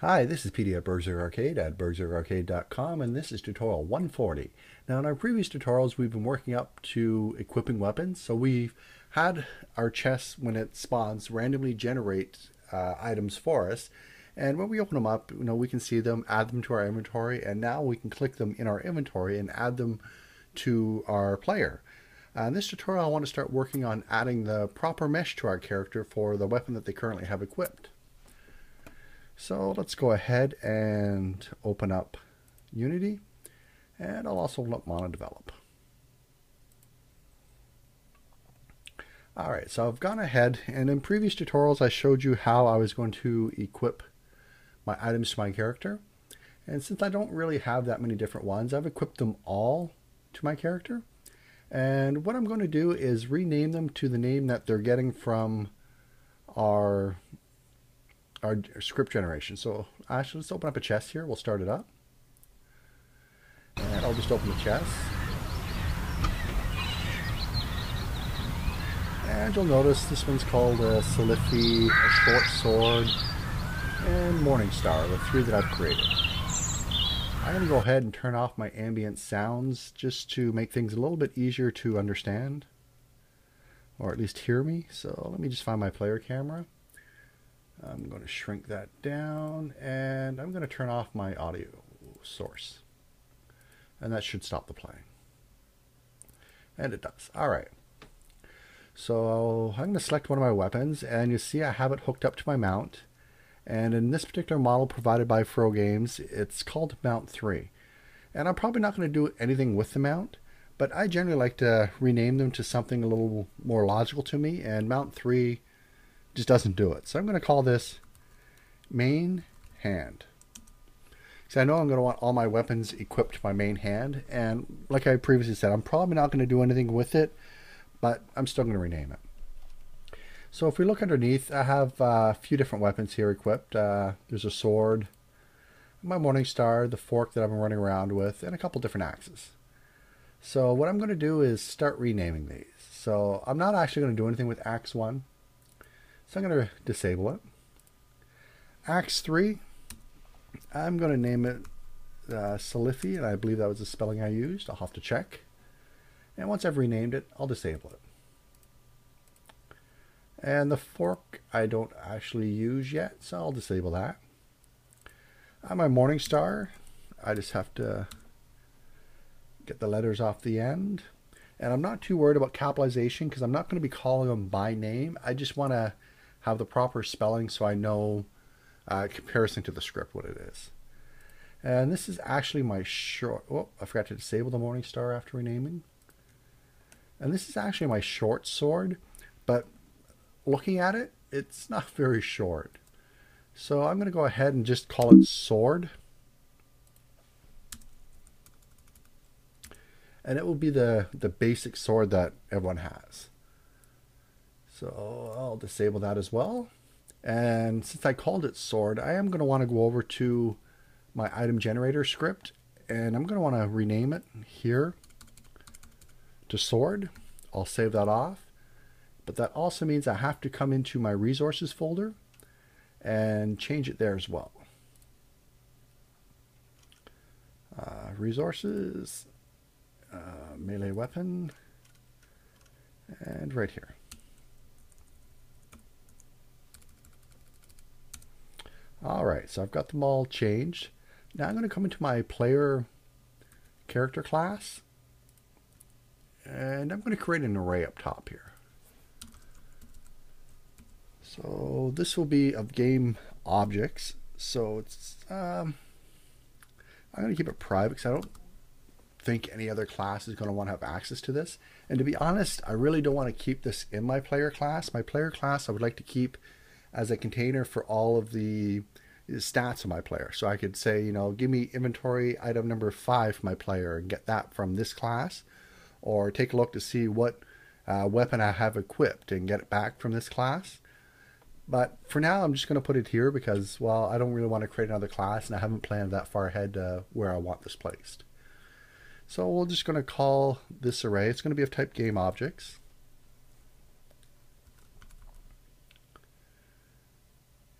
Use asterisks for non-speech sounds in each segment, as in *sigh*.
Hi, this is Petey at BurgZerg Arcade at burgzergarcade.com and this is tutorial 140. Now in our previous tutorials we've been working up to equipping weapons. So we've had our chest when it spawns randomly generate uh, items for us and when we open them up you know we can see them, add them to our inventory and now we can click them in our inventory and add them to our player. Uh, in this tutorial I want to start working on adding the proper mesh to our character for the weapon that they currently have equipped. So let's go ahead and open up Unity and I'll also open up MonoDevelop. Alright, so I've gone ahead and in previous tutorials I showed you how I was going to equip my items to my character. And since I don't really have that many different ones, I've equipped them all to my character. And what I'm going to do is rename them to the name that they're getting from our our script generation. So actually, let's open up a chest here. We'll start it up. And I'll just open the chest. And you'll notice this one's called a Salifi, a Short Sword, and Morning Star, the three that I've created. I'm going to go ahead and turn off my ambient sounds just to make things a little bit easier to understand, or at least hear me. So let me just find my player camera. I'm going to shrink that down and I'm going to turn off my audio source. And that should stop the playing. And it does. All right. So I'm going to select one of my weapons and you see I have it hooked up to my mount. And in this particular model provided by Frogames, it's called Mount 3. And I'm probably not going to do anything with the mount, but I generally like to rename them to something a little more logical to me. And Mount 3 just doesn't do it. So I'm going to call this main hand. So I know I'm going to want all my weapons equipped to my main hand. And like I previously said, I'm probably not going to do anything with it, but I'm still going to rename it. So if we look underneath, I have a few different weapons here equipped. Uh, there's a sword, my Morning Star, the fork that I've been running around with, and a couple different axes. So what I'm going to do is start renaming these. So I'm not actually going to do anything with axe 1. So I'm going to disable it. Axe 3, I'm going to name it uh, Salifi, and I believe that was the spelling I used. I'll have to check. And once I've renamed it, I'll disable it. And the fork I don't actually use yet, so I'll disable that. My Morning Star, I just have to get the letters off the end. And I'm not too worried about capitalization because I'm not going to be calling them by name. I just want to have the proper spelling so I know uh, comparison to the script what it is. And this is actually my short, oh, I forgot to disable the Morning Star after renaming. And this is actually my short sword, but looking at it, it's not very short. So I'm going to go ahead and just call it sword. And it will be the, the basic sword that everyone has. So I'll disable that as well. And since I called it sword, I am going to want to go over to my item generator script and I'm going to want to rename it here to sword. I'll save that off. But that also means I have to come into my resources folder and change it there as well. Uh, resources, uh, melee weapon, and right here. All right, so I've got them all changed. Now I'm going to come into my player character class and I'm going to create an array up top here. So this will be of game objects. So it's um, I'm going to keep it private because I don't think any other class is going to want to have access to this. And to be honest, I really don't want to keep this in my player class. My player class I would like to keep as a container for all of the stats of my player. So I could say, you know, give me inventory item number five for my player and get that from this class. Or take a look to see what uh, weapon I have equipped and get it back from this class. But for now, I'm just going to put it here because, well, I don't really want to create another class and I haven't planned that far ahead uh, where I want this placed. So we're just going to call this array, it's going to be of type game objects.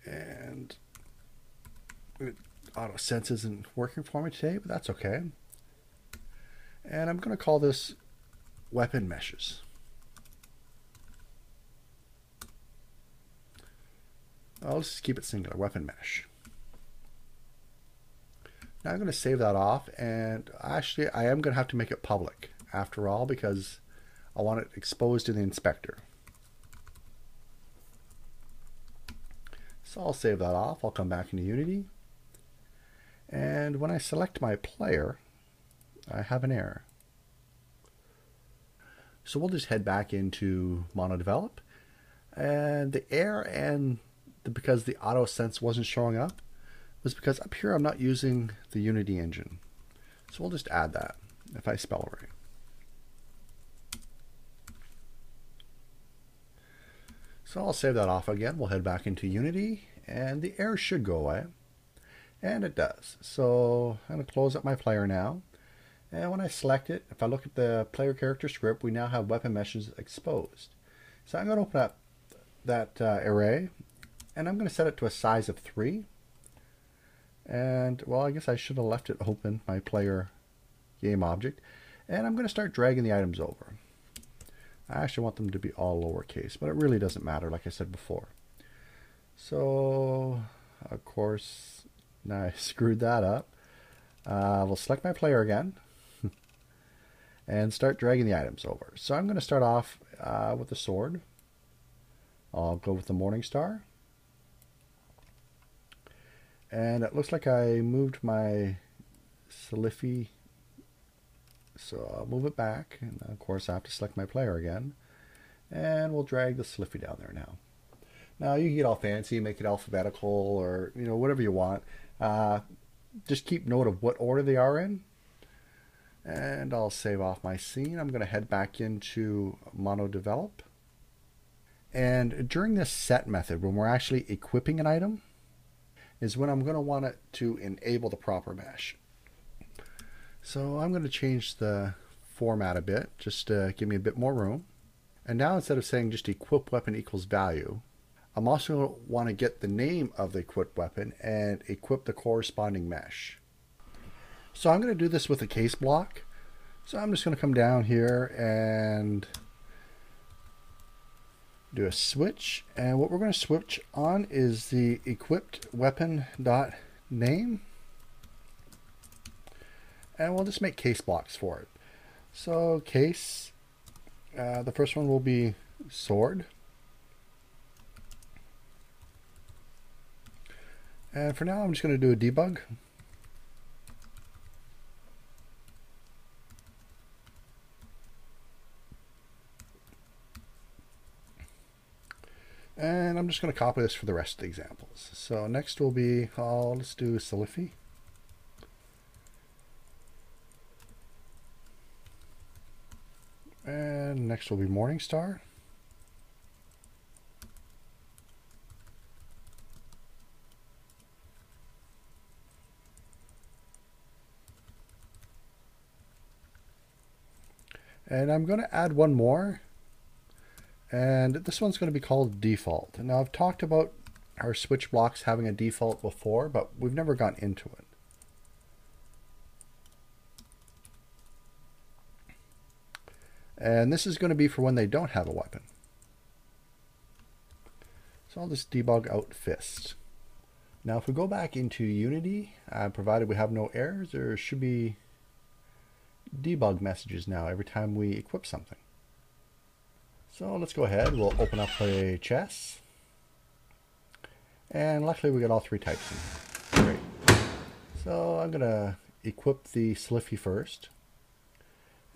And auto sense isn't working for me today, but that's okay. And I'm going to call this weapon meshes. I'll just keep it singular, weapon mesh. Now I'm going to save that off and actually I am going to have to make it public after all because I want it exposed to the inspector. So I'll save that off. I'll come back into Unity. And when I select my player, I have an error. So we'll just head back into MonoDevelop. And the error and the, because the auto sense wasn't showing up was because up here I'm not using the Unity engine. So we'll just add that if I spell right. So I'll save that off again. We'll head back into Unity and the error should go away. And it does. So I'm going to close up my player now. And when I select it, if I look at the player character script, we now have weapon meshes exposed. So I'm going to open up that uh, array and I'm going to set it to a size of 3 and well, I guess I should have left it open, my player game object. And I'm going to start dragging the items over. I actually want them to be all lowercase, but it really doesn't matter, like I said before. So, of course, now *laughs* I screwed that up. Uh, we'll select my player again *laughs* and start dragging the items over. So I'm going to start off uh, with the sword. I'll go with the Morning Star. And it looks like I moved my Sliffy. So I'll move it back. And of course I have to select my player again. And we'll drag the Sliffy down there now. Now you can get all fancy, make it alphabetical or you know whatever you want. Uh, just keep note of what order they are in. And I'll save off my scene. I'm going to head back into MonoDevelop. And during this set method, when we're actually equipping an item, is when I'm going to want it to enable the proper mesh. So I'm going to change the format a bit just to give me a bit more room. And now instead of saying just equip weapon equals value, I'm also going to want to get the name of the equipped weapon and equip the corresponding mesh. So I'm going to do this with a case block. So I'm just going to come down here and do a switch and what we're going to switch on is the equipped weapon dot name and we'll just make case blocks for it so case uh, the first one will be sword and for now I'm just going to do a debug And I'm just going to copy this for the rest of the examples. So next will be, oh, let's do Salifi. And next will be Morningstar. And I'm going to add one more and this one's going to be called default. Now I've talked about our switch blocks having a default before, but we've never gone into it. And this is going to be for when they don't have a weapon. So I'll just debug out fist. Now if we go back into Unity, uh, provided we have no errors, there should be debug messages now every time we equip something. So let's go ahead. We'll open up a chest. And luckily we got all three types in. Great. So I'm going to equip the Sliffy first.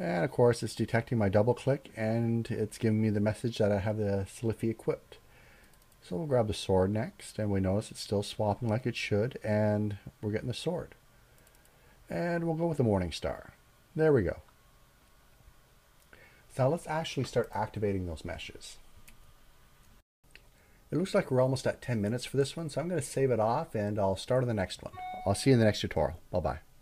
And of course it's detecting my double click and it's giving me the message that I have the Sliffy equipped. So we'll grab the sword next and we notice it's still swapping like it should and we're getting the sword. And we'll go with the Morning Star. There we go. Now let's actually start activating those meshes. It looks like we're almost at 10 minutes for this one, so I'm going to save it off and I'll start on the next one. I'll see you in the next tutorial. Bye-bye.